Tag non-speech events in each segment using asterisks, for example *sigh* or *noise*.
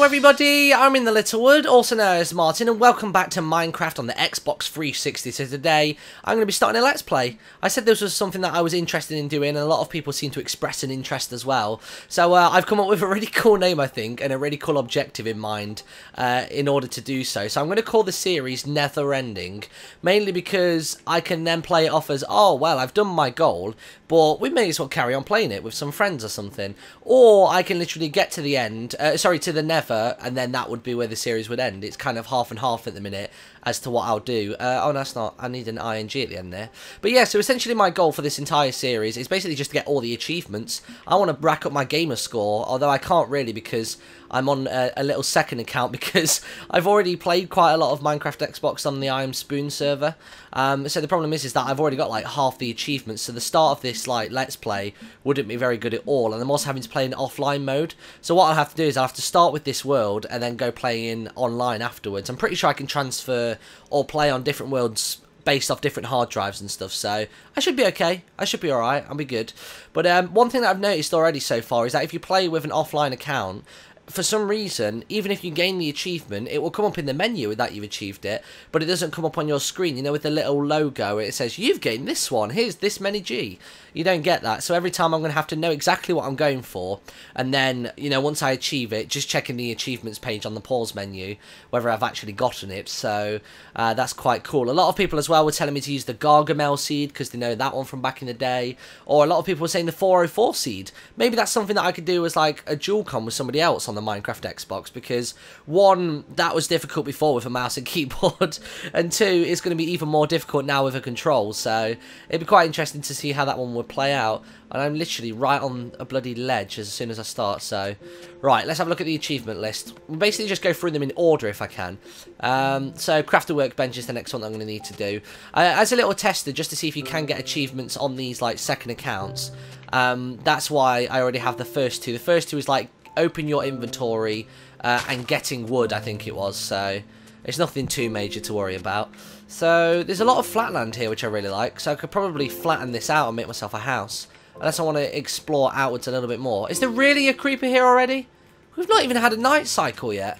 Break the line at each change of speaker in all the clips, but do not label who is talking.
Hello everybody, I'm in the Littlewood, also known as Martin, and welcome back to Minecraft on the Xbox 360. So today, I'm going to be starting a Let's Play. I said this was something that I was interested in doing, and a lot of people seem to express an interest as well. So uh, I've come up with a really cool name, I think, and a really cool objective in mind uh, in order to do so. So I'm going to call the series Nether Ending, mainly because I can then play it off as, oh, well, I've done my goal, but we may as well carry on playing it with some friends or something. Or I can literally get to the end, uh, sorry, to the Nether, and then that would be where the series would end. It's kind of half and half at the minute as to what I'll do. Uh, oh, no, that's not. I need an ing at the end there. But yeah, so essentially my goal for this entire series is basically just to get all the achievements. I want to rack up my gamer score, although I can't really because I'm on a, a, little second account *laughs* because I've already played quite a lot of Minecraft Xbox on the I Am Spoon server. Um, so the problem is, is that I've already got like half the achievements. So the start of this like Let's Play wouldn't be very good at all, and I'm also having to play in offline mode. So what I'll have to do is I'll have to start with this world and then go play in online afterwards. I'm pretty sure I can transfer or play on different worlds based off different hard drives and stuff. So I should be okay. I should be alright. I'll be good. But um, one thing that I've noticed already so far is that if you play with an offline account, for some reason, even if you gain the achievement, it will come up in the menu that you've achieved it, but it doesn't come up on your screen, you know, with the little logo. It says, you've gained this one, here's this many G. You don't get that. So every time I'm going to have to know exactly what I'm going for, and then, you know, once I achieve it, just checking the achievements page on the pause menu, whether I've actually gotten it. So uh, that's quite cool. A lot of people as well were telling me to use the Gargamel seed, because they know that one from back in the day, or a lot of people were saying the 404 seed. Maybe that's something that I could do as like a dual con with somebody else on the the Minecraft Xbox because one, that was difficult before with a mouse and *laughs* keyboard, and two, it's going to be even more difficult now with a control. So it'd be quite interesting to see how that one would play out. And I'm literally right on a bloody ledge as soon as I start. So, right, let's have a look at the achievement list. We'll basically just go through them in order if I can. Um, so, craft a workbench is the next one I'm going to need to do. Uh, as a little tester, just to see if you can get achievements on these like second accounts. Um, that's why I already have the first two. The first two is like open your inventory uh, and getting wood, I think it was. So it's nothing too major to worry about. So there's a lot of flatland here, which I really like. So I could probably flatten this out and make myself a house. Unless I want to explore outwards a little bit more. Is there really a creeper here already? We've not even had a night cycle yet.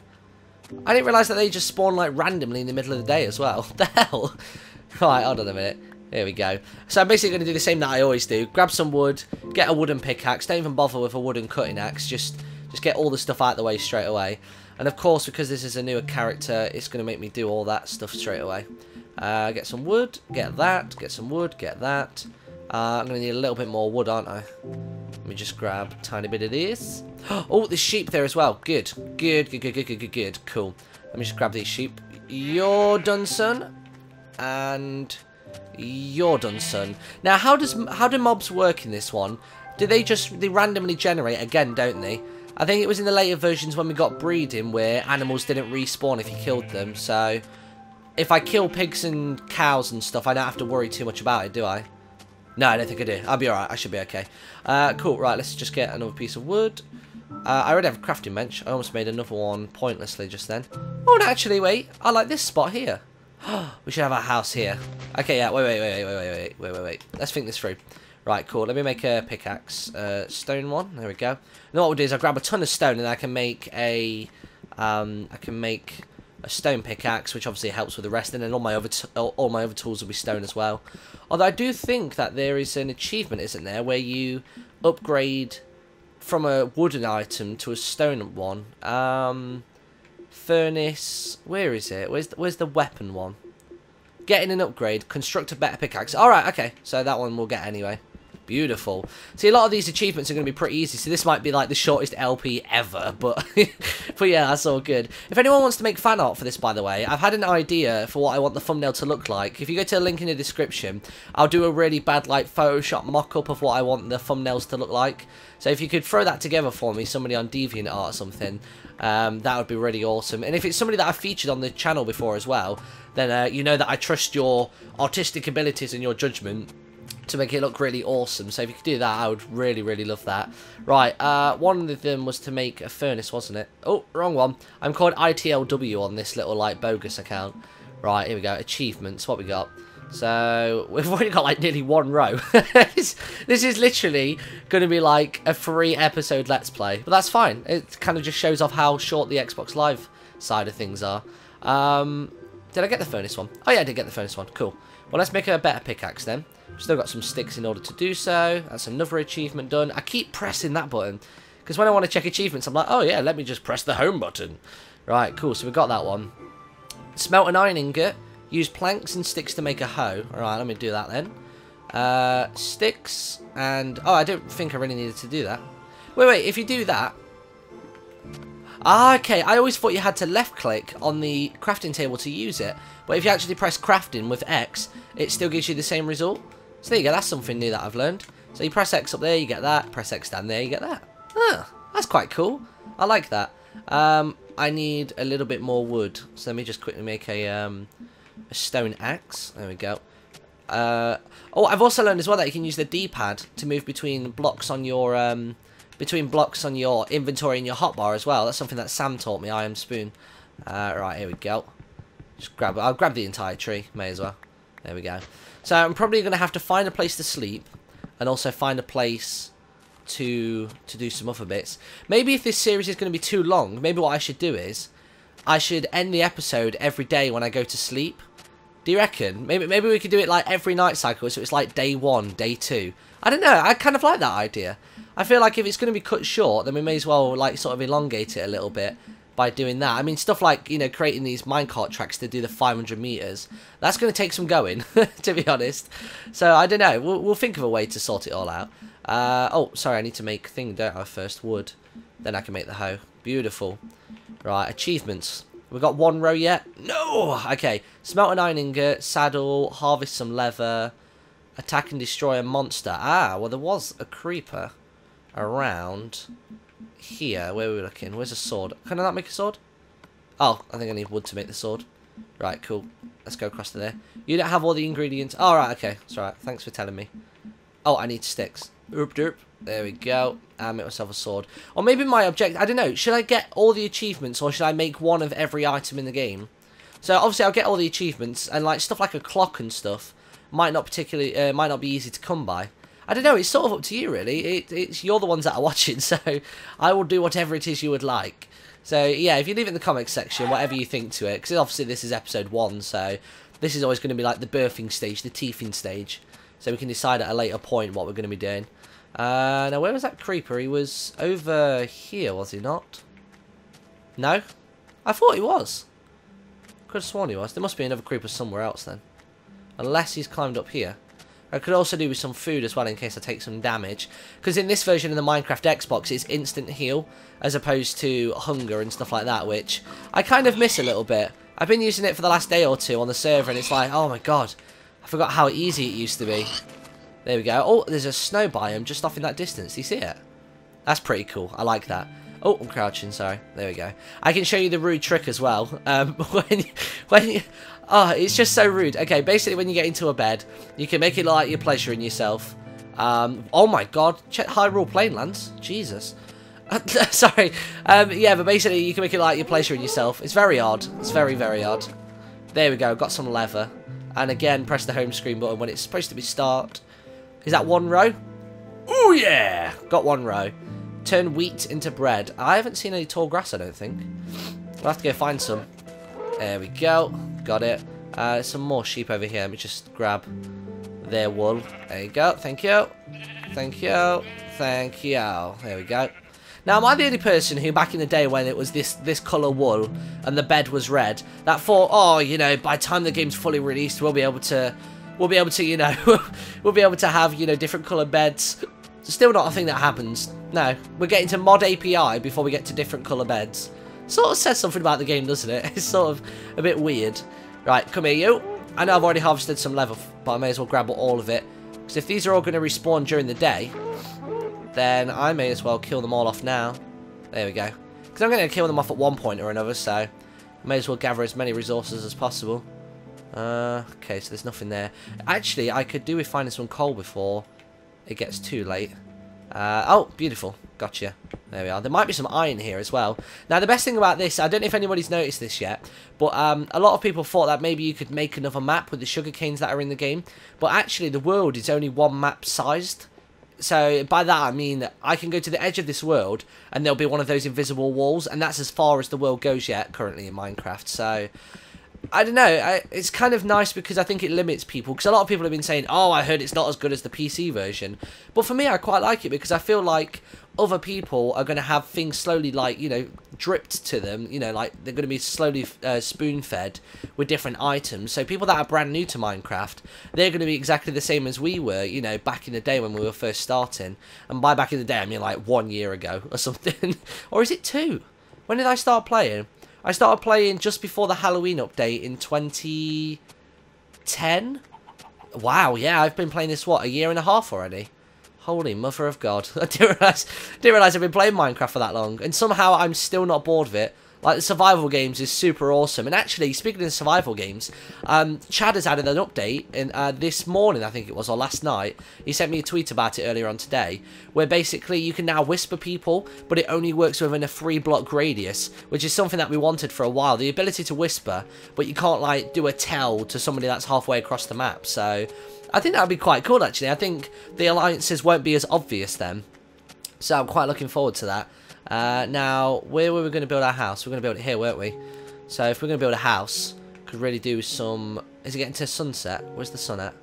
I didn't realise that they just spawn like randomly in the middle of the day as well. *laughs* What the hell? Right, hold on a minute. Here we go. So I'm basically going to do the same that I always do. Grab some wood, get a wooden pickaxe. Don't even bother with a wooden cutting axe. Just just get all the stuff out of the way straight away. And of course, because this is a newer character, it's going to make me do all that stuff straight away. Uh, get some wood, get that, get some wood, get that. Uh, I'm going to need a little bit more wood, aren't I? Let me just grab a tiny bit of this. *gasps* Oh, there's sheep there as well. Good. Good, good, good, good, good, good, good. Cool. Let me just grab these sheep. You're done, son. And you're done, son. Now, how does how do mobs work in this one? Do they just they randomly generate again, don't they? I think it was in the later versions when we got breeding where animals didn't respawn if you killed them. So if I kill pigs and cows and stuff, I don't have to worry too much about it, do I? No, I don't think I do. I'll be alright. I should be okay. Uh, cool. Right, let's just get another piece of wood. Uh, I already have a crafting bench. I almost made another one pointlessly just then. Oh, no, actually, wait. I like this spot here. *gasps* we should have our house here. Okay, yeah. Wait, wait, wait, wait, wait, wait, wait, wait, wait. Let's think this through. Right, cool. Let me make a pickaxe. Uh, stone one. There we go. Now what we'll do is I'll grab a ton of stone and I can make a... Um, I can make a stone pickaxe, which obviously helps with the rest, and then all my other all my other tools will be stone as well. Although I do think that there is an achievement, isn't there, where you upgrade from a wooden item to a stone one. Um, furnace, where is it? Where's the, where's the weapon one? Getting an upgrade, construct a better pickaxe. All right, okay, so that one we'll get anyway. Beautiful. See, a lot of these achievements are going to be pretty easy, so this might be like the shortest LP ever, but *laughs* but yeah, that's all good. If anyone wants to make fan art for this, by the way, I've had an idea for what I want the thumbnail to look like. If you go to the link in the description, I'll do a really bad like Photoshop mock-up of what I want the thumbnails to look like. So if you could throw that together for me, somebody on DeviantArt or something, um, that would be really awesome. And if it's somebody that I've featured on the channel before as well, then uh, you know that I trust your artistic abilities and your judgment to make it look really awesome. So if you could do that, I would really, really love that. Right, uh, one of them was to make a furnace, wasn't it? Oh, wrong one. I'm called ITLW on this little, like, bogus account. Right, here we go. Achievements. What we got? So *laughs* we've already got like nearly one row. *laughs* this, this is literally going to be like a three episode Let's Play. But that's fine. It kind of just shows off how short the Xbox Live side of things are. Um, did I get the furnace one? Oh yeah, I did get the furnace one. Cool. Well, let's make a better pickaxe then. Still got some sticks in order to do so. That's another achievement done. I keep pressing that button. Because when I want to check achievements, I'm like, oh yeah, let me just press the home button. Right, cool. So we got that one. Smelt an iron ingot. Use planks and sticks to make a hoe. Alright, let me do that then. Uh, sticks and... Oh, I don't think I really needed to do that. Wait, wait, if you do that... Ah, okay, I always thought you had to left click on the crafting table to use it. But if you actually press crafting with X, it still gives you the same result. So there you go, that's something new that I've learned. So you press X up there, you get that. Press X down there, you get that. Ah, that's quite cool. I like that. Um, I need a little bit more wood. So let me just quickly make a, um, a stone axe. There we go. Uh, oh, I've also learned as well that you can use the D-pad to move between blocks on your um, between blocks on your inventory and your hotbar as well. That's something that Sam taught me. I am spoon. Uh, right, here we go. Just grab. I'll grab the entire tree. May as well. There we go. So I'm probably going to have to find a place to sleep, and also find a place to to do some other bits. Maybe if this series is going to be too long, maybe what I should do is I should end the episode every day when I go to sleep. Do you reckon? Maybe maybe we could do it like every night cycle, so it's like day one, day two. I don't know. I kind of like that idea. I feel like if it's going to be cut short, then we may as well like sort of elongate it a little bit by doing that. I mean, stuff like, you know, creating these minecart tracks to do the 500 meters, that's going to take some going, *laughs* to be honest. So, I don't know. We'll, we'll think of a way to sort it all out. Uh, oh, sorry, I need to make thing, don't I, first? Wood. Then I can make the hoe. Beautiful. Right, achievements. We've got one row yet? No! Okay. Smelt an iron ingot, saddle, harvest some leather, attack and destroy a monster. Ah, well, there was a creeper around here. Where are we looking? Where's a sword? Can I not make a sword? Oh, I think I need wood to make the sword. Right, cool. Let's go across to there. You don't have all the ingredients. All oh, right, okay. All right. Thanks for telling me. Oh, I need sticks. Oop, doop. There we go. I make myself a sword. Or maybe my objective... I don't know. Should I get all the achievements or should I make one of every item in the game? So, obviously, I'll get all the achievements. And, like, stuff like a clock and stuff might not particularly... Uh, might not be easy to come by. I don't know, it's sort of up to you really. It, it's You're the ones that are *laughs* watching, so I will do whatever it is you would like. So yeah, if you leave it in the comments section, whatever you think to it, because obviously this is episode one, so this is always going to be like the birthing stage, the teething stage. So we can decide at a later point what we're going to be doing. Uh, now where was that creeper? He was over here, was he not? No? I thought he was. Could have sworn he was. There must be another creeper somewhere else then. Unless he's climbed up here. I could also do with some food as well in case I take some damage. Because in this version of the Minecraft Xbox, it's instant heal as opposed to hunger and stuff like that, which I kind of miss a little bit. I've been using it for the last day or two on the server, and it's like, oh my god, I forgot how easy it used to be. There we go. Oh, there's a snow biome just off in that distance. Do you see it? That's pretty cool. I like that. Oh, I'm crouching, sorry. There we go. I can show you the rude trick as well. Um, when, *laughs* when you, Oh, it's just so rude. Okay, basically when you get into a bed, you can make it like you're pleasuring yourself. Um, oh my god, check Hyrule Plainlands. Jesus. *laughs* Sorry. Um, yeah, but basically you can make it like you're pleasuring yourself. It's very odd. It's very, very odd. There we go, got some leather. And again, press the home screen button when it's supposed to be start. Is that one row? Oh yeah! Got one row. Turn wheat into bread. I haven't seen any tall grass, I don't think. I'll have to go find some. There we go. Got it. Uh, some more sheep over here. Let me just grab their wool. There you go. Thank you. Thank you. Thank you. There we go. Now, am I the only person who, back in the day when it was this this colour wool and the bed was red, that thought, oh, you know, by the time the game's fully released, we'll be able to, we'll be able to, you know, *laughs* we'll be able to have, you know, different colour beds. Still not a thing that happens. No, we're getting to mod API before we get to different colour beds. Sort of says something about the game, doesn't it? *laughs* It's sort of a bit weird. Right, come here, you. I know I've already harvested some leather, but I may as well grab all of it. Because if these are all going to respawn during the day, then I may as well kill them all off now. There we go. Because I'm going to kill them off at one point or another, so I may as well gather as many resources as possible. Uh, okay, so there's nothing there. Actually, I could do with finding some coal before it gets too late. Uh, oh, beautiful. Gotcha. There we are. There might be some iron here as well. Now, the best thing about this, I don't know if anybody's noticed this yet, but um, a lot of people thought that maybe you could make another map with the sugar canes that are in the game. But actually, the world is only one map sized. So by that I mean I can go to the edge of this world and there'll be one of those invisible walls and that's as far as the world goes yet currently in Minecraft. So I don't know. I, it's kind of nice because I think it limits people. Because a lot of people have been saying, "Oh, I heard it's not as good as the PC version," but for me, I quite like it because I feel like other people are going to have things slowly, like you know, dripped to them. You know, like they're going to be slowly uh, spoon fed with different items. So people that are brand new to Minecraft, they're going to be exactly the same as we were. You know, back in the day when we were first starting. And by back in the day, I mean like one year ago or *laughs* something, or is it two? When did I start playing? I started playing just before the Halloween update in 2010. Wow, yeah, I've been playing this, what, a year and a half already? Holy mother of God. *laughs* I didn't realise, I've been playing Minecraft for that long. And somehow I'm still not bored of it. Like, the survival games is super awesome. And actually, speaking of survival games, um, Chad has added an update in uh, this morning, I think it was, or last night. He sent me a tweet about it earlier on today, where basically you can now whisper people, but it only works within a three block radius, which is something that we wanted for a while. The ability to whisper, but you can't, like, do a tell to somebody that's halfway across the map. So, I think that would be quite cool, actually. I think the alliances won't be as obvious then. So, I'm quite looking forward to that. Uh, now, where were we going to build our house? We're going to build it here, weren't we? So if we're going to build a house, could really do some... Is it getting to sunset? Where's the sun at?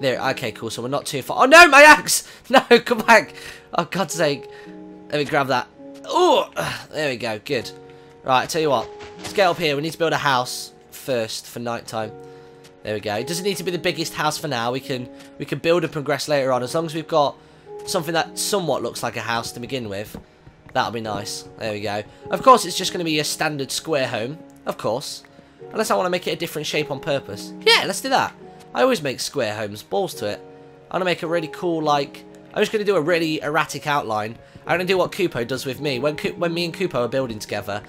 There, okay, cool. So we're not too far. Oh, no, my axe! *laughs* No, come back! Oh, God's sake. Let me grab that. Oh, there we go. Good. Right, I tell you what. Let's get up here. We need to build a house first for night time. There we go. It doesn't need to be the biggest house for now. We can we can build and progress later on as long as we've got something that somewhat looks like a house to begin with. That'll be nice. There we go. Of course, it's just going to be a standard square home. Of course. Unless I want to make it a different shape on purpose. Yeah, let's do that. I always make square homes. Balls to it. I want to make a really cool, like... I'm just going to do a really erratic outline. I'm going to do what Kupo does with me. When, when me and Kupo are building together,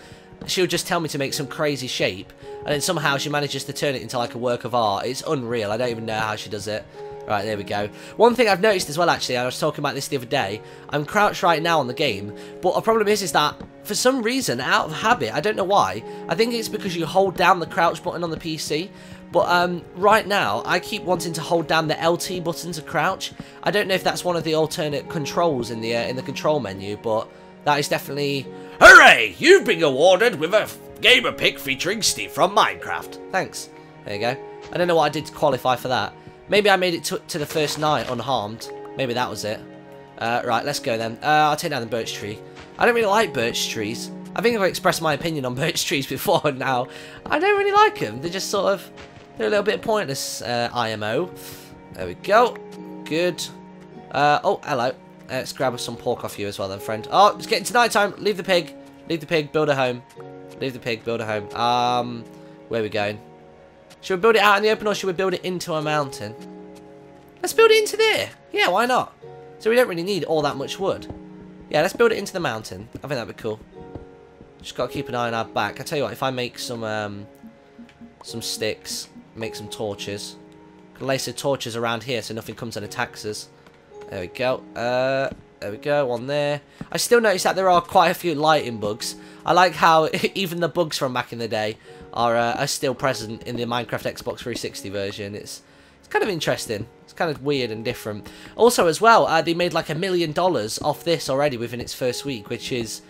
she'll just tell me to make some crazy shape. And then somehow she manages to turn it into like a work of art. It's unreal. I don't even know how she does it. Right, there we go. One thing I've noticed as well, actually, I was talking about this the other day. I'm crouched right now on the game, but the problem is, is that for some reason, out of habit, I don't know why, I think it's because you hold down the crouch button on the PC, but um, right now, I keep wanting to hold down the LT button to crouch. I don't know if that's one of the alternate controls in the uh, in the control menu, but that is definitely... Hooray! You've been awarded with a gamer pic featuring Steve from Minecraft. Thanks. There you go. I don't know what I did to qualify for that. Maybe I made it to, to the first night unharmed. Maybe that was it. Uh, right, let's go then. Uh, I'll take down the birch tree. I don't really like birch trees. I think I've expressed my opinion on *laughs* birch trees before now. I don't really like them. They're just sort of... They're a little bit pointless, uh, IMO. There we go. Good. Uh, oh, hello. let's grab some pork off you as well then, friend. Oh, it's getting to night time. Leave the pig. Leave the pig. Build a home. Leave the pig. Build a home. Um, where are we going? Should we build it out in the open or should we build it into a mountain? Let's build it into there. Yeah, why not? So we don't really need all that much wood. Yeah, let's build it into the mountain. I think that'd be cool. Just got to keep an eye on our back. I tell you what, if I make some um, some sticks, make some torches, can lay some torches around here so nothing comes and attacks us. There we go. Uh, there we go, one there. I still notice that there are quite a few lighting bugs. I like how *laughs* even the bugs from back in the day are, uh, are still present in the Minecraft Xbox 360 version. It's it's kind of interesting. It's kind of weird and different. Also, as well, uh, they made like a million dollars off this already within its first week, which is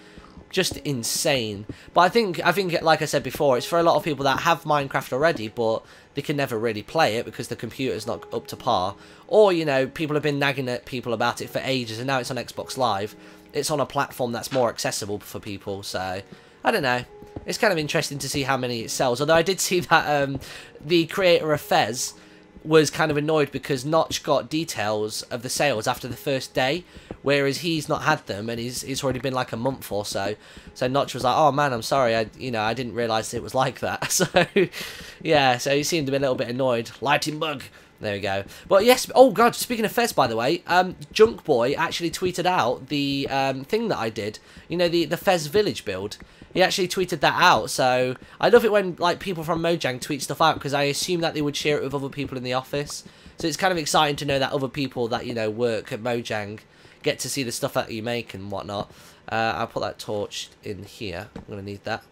just insane. But I think, I think, like I said before, it's for a lot of people that have Minecraft already, but they can never really play it because the computer's not up to par. Or, you know, people have been nagging at people about it for ages, and now it's on Xbox Live. It's on a platform that's more accessible for people, so I don't know. It's kind of interesting to see how many it sells. Although I did see that um, the creator of Fez was kind of annoyed because Notch got details of the sales after the first day, whereas he's not had them and he's, he's already been like a month or so. So Notch was like, "Oh man, I'm sorry, I you know I didn't realise it was like that." *laughs* So yeah, so he seemed to be a little bit annoyed. Lighting bug. There we go. But yes, oh god, speaking of Fez, by the way, um, Junkboy actually tweeted out the um, thing that I did. You know, the, the Fez Village build. He actually tweeted that out, so I love it when like people from Mojang tweet stuff out, because I assume that they would share it with other people in the office. So it's kind of exciting to know that other people that, you know, work at Mojang get to see the stuff that you make and whatnot. Uh, I'll put that torch in here. I'm to need that.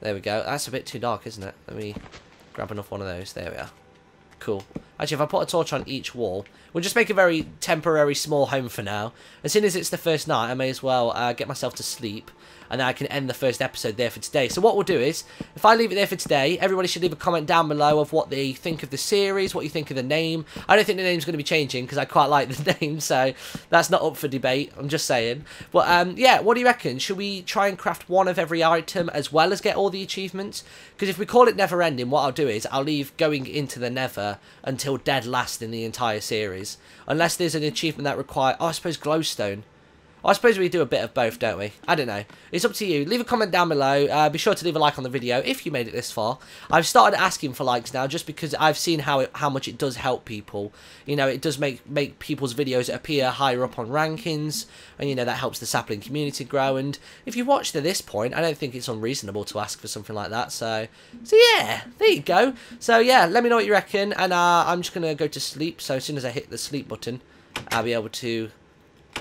There we go. That's a bit too dark, isn't it? Let me grab enough one of those. There we are. Cool. Actually, if I put a torch on each wall, we'll just make a very temporary small home for now. As soon as it's the first night, I may as well uh, get myself to sleep and then I can end the first episode there for today. So what we'll do is, if I leave it there for today, everybody should leave a comment down below of what they think of the series, what you think of the name. I don't think the name's going to be changing because I quite like the *laughs* name, so that's not up for debate. I'm just saying. But um, yeah, what do you reckon? Should we try and craft one of every item as well as get all the achievements? Because if we call it Nether Ending, what I'll do is I'll leave going into the Nether until dead last in the entire series. Unless there's an achievement that requires, oh, I suppose glowstone. I suppose we do a bit of both, don't we? I don't know. It's up to you. Leave a comment down below. Uh, be sure to leave a like on the video if you made it this far. I've started asking for likes now just because I've seen how it, how much it does help people. You know, it does make, make people's videos appear higher up on rankings. And, you know, that helps the sapling community grow. And if you've watched to this point, I don't think it's unreasonable to ask for something like that. So, so yeah, there you go. So, yeah, let me know what you reckon. And uh, I'm just going to go to sleep. So as soon as I hit the sleep button, I'll be able to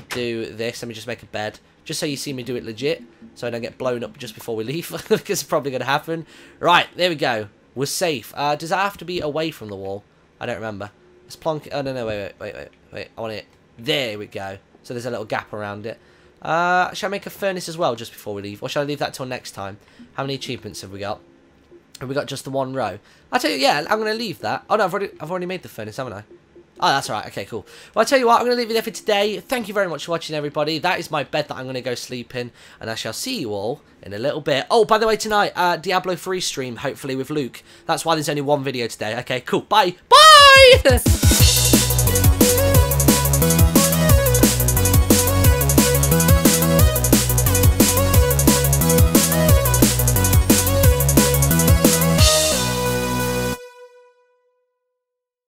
do this. Let me just make a bed. Just so you see me do it legit. So I don't get blown up just before we leave. *laughs* because it's probably going to happen. Right, there we go. We're safe. Uh, does that have to be away from the wall? I don't remember. Let's plonk it. Oh, no, no, wait, wait, wait, wait. wait. I want it. There we go. So there's a little gap around it. Uh, shall I make a furnace as well just before we leave? Or shall I leave that till next time? How many achievements have we got? Have we got just the one row? I'll tell you, yeah, I'm going to leave that. Oh, no, I've already, I've already made the furnace, haven't I? Oh, that's right. Okay, cool. Well, I'll tell you what, I'm going to leave you there for today. Thank you very much for watching, everybody. That is my bed that I'm going to go sleep in, and I shall see you all in a little bit. Oh, by the way, tonight, uh, Diablo 3 stream, hopefully with Luke. That's why there's only one video today. Okay, cool. Bye. Bye! *laughs*